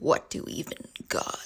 What do even got?